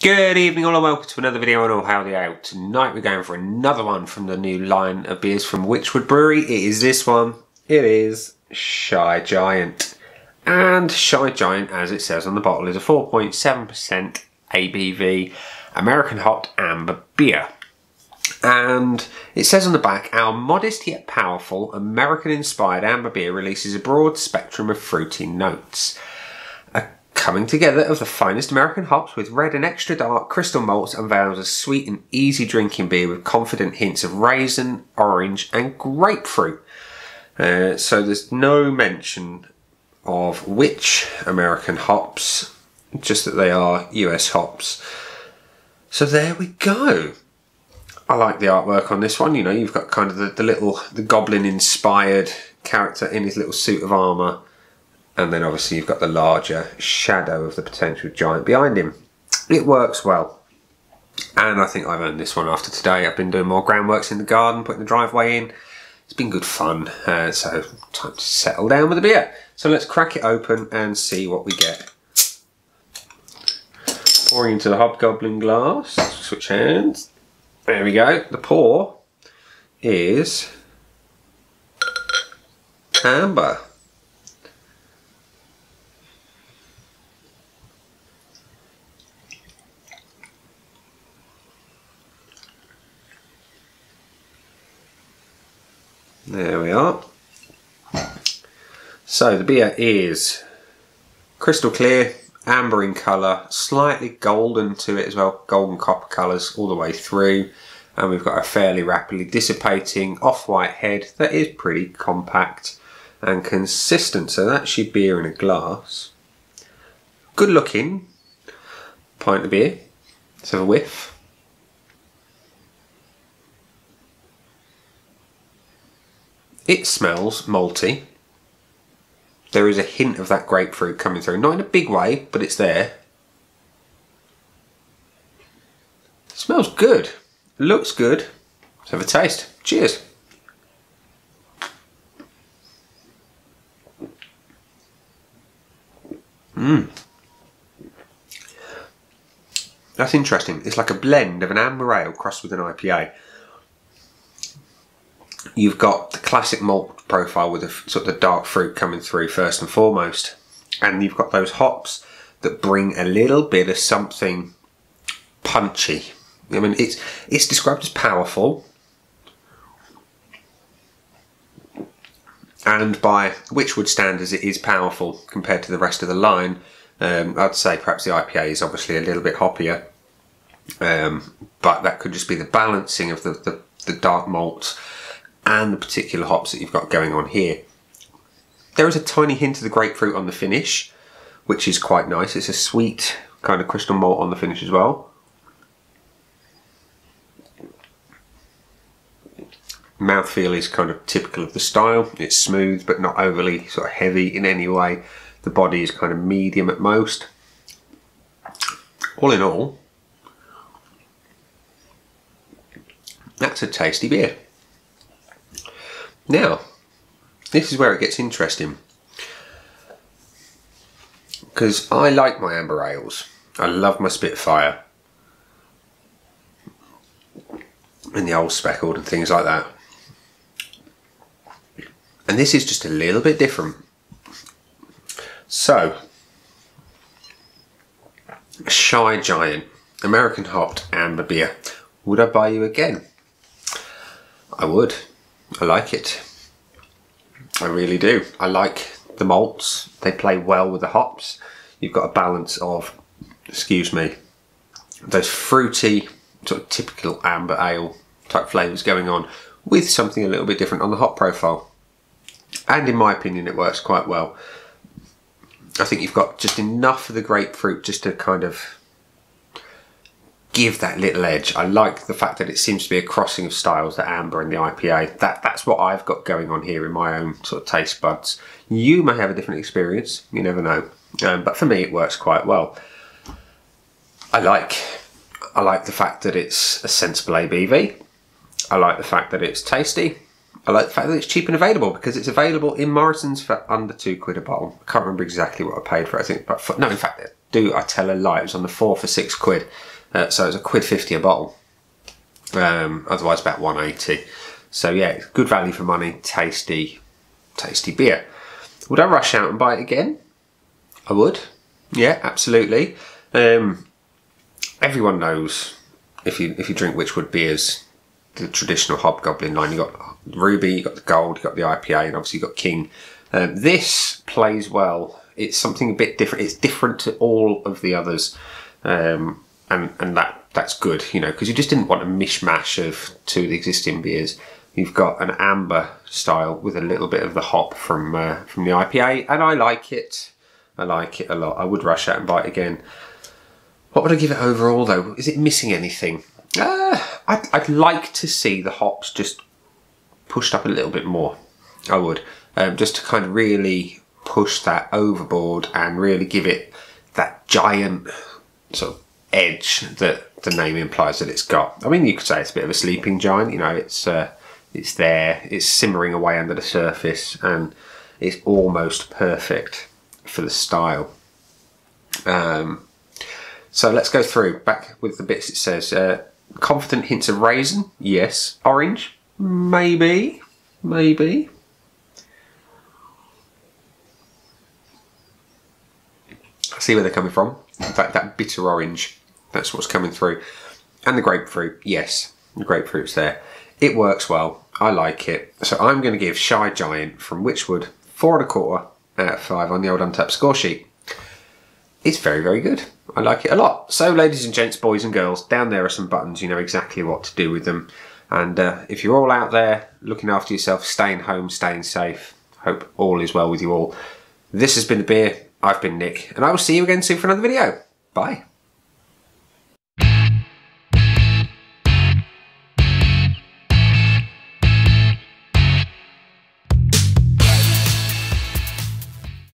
Good evening all and welcome to another video on All Hail Out. Tonight we're going for another one from the new line of beers from Wychwood Brewery. It is this one. It is Shy Giant. And Shy Giant, as it says on the bottle, is a 4.7% ABV American Hot Amber Beer. And it says on the back, our modest yet powerful American inspired amber beer releases a broad spectrum of fruity notes coming together of the finest American hops with red and extra dark crystal malts unveils a sweet and easy drinking beer with confident hints of raisin, orange, and grapefruit. Uh, so there's no mention of which American hops, just that they are US hops. So there we go. I like the artwork on this one. You know, you've got kind of the, the little, the goblin inspired character in his little suit of armour and then obviously you've got the larger shadow of the potential giant behind him. It works well. And I think I've earned this one after today. I've been doing more groundworks in the garden, putting the driveway in. It's been good fun. Uh, so time to settle down with the beer. So let's crack it open and see what we get. Pouring into the hobgoblin glass. Switch hands. There we go. The pour is amber. There we are. So the beer is crystal clear, amber in colour, slightly golden to it as well, golden copper colours all the way through. And we've got a fairly rapidly dissipating off-white head that is pretty compact and consistent. So that's your beer in a glass. Good looking pint of beer. Let's have a whiff. It smells malty. There is a hint of that grapefruit coming through. Not in a big way, but it's there. It smells good. Looks good. Let's have a taste. Cheers. Mmm. That's interesting. It's like a blend of an amber ale crossed with an IPA you've got the classic malt profile with the sort of the dark fruit coming through first and foremost, and you've got those hops that bring a little bit of something punchy. I mean, it's it's described as powerful, and by Wychwood standards, it is powerful compared to the rest of the line. Um, I'd say perhaps the IPA is obviously a little bit hoppier, um, but that could just be the balancing of the, the, the dark malts and the particular hops that you've got going on here. There is a tiny hint of the grapefruit on the finish, which is quite nice. It's a sweet kind of crystal malt on the finish as well. Mouthfeel is kind of typical of the style. It's smooth but not overly sort of heavy in any way. The body is kind of medium at most. All in all, that's a tasty beer. Now, this is where it gets interesting. Because I like my amber ales. I love my Spitfire. And the old speckled and things like that. And this is just a little bit different. So, Shy Giant, American hopped amber beer. Would I buy you again? I would. I like it. I really do. I like the malts. They play well with the hops. You've got a balance of, excuse me, those fruity, sort of typical amber ale type flavours going on with something a little bit different on the hop profile. And in my opinion, it works quite well. I think you've got just enough of the grapefruit just to kind of give that little edge. I like the fact that it seems to be a crossing of styles, the amber and the IPA. That that's what I've got going on here in my own sort of taste buds. You may have a different experience. You never know. Um, but for me, it works quite well. I like I like the fact that it's a sensible ABV. I like the fact that it's tasty. I like the fact that it's cheap and available because it's available in Morrison's for under two quid a bottle. I can't remember exactly what I paid for it, I think, but for, no, in fact, do I tell a lie? It was on the four for six quid, uh, so it was a quid fifty a bottle. Um, otherwise, about one eighty. So yeah, good value for money, tasty, tasty beer. Would I rush out and buy it again? I would. Yeah, absolutely. Um, everyone knows if you if you drink Wychwood beers, the traditional hobgoblin line. You got Ruby, you got the Gold, you got the IPA, and obviously you got King. Um, this plays well. It's something a bit different. It's different to all of the others, um, and and that that's good. You know, because you just didn't want a mishmash of two of the existing beers. You've got an amber style with a little bit of the hop from uh, from the IPA, and I like it. I like it a lot. I would rush out and buy it again. What would I give it overall though? Is it missing anything? Uh, I'd, I'd like to see the hops just pushed up a little bit more. I would. Um, just to kind of really push that overboard and really give it that giant sort of edge that the name implies that it's got. I mean, you could say it's a bit of a sleeping giant. You know, it's uh, it's there, it's simmering away under the surface, and it's almost perfect for the style. Um, so let's go through back with the bits. It says uh, confident hints of raisin, yes. Orange, maybe, maybe. I see where they're coming from. In fact, that bitter orange, that's what's coming through. And the grapefruit, yes, the grapefruit's there. It works well. I like it. So I'm going to give Shy Giant from Wychwood four and a quarter out of five on the old Untappd score sheet. It's very, very good. I like it a lot. So, ladies and gents, boys and girls, down there are some buttons. You know exactly what to do with them. And uh, if you're all out there looking after yourself, staying home, staying safe, hope all is well with you all. This has been The Beer. I've been Nick, and I will see you again soon for another video. Bye.